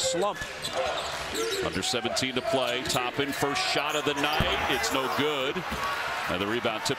slump. Under 17 to play. Toppin first shot of the night. It's no good. And the rebound tip.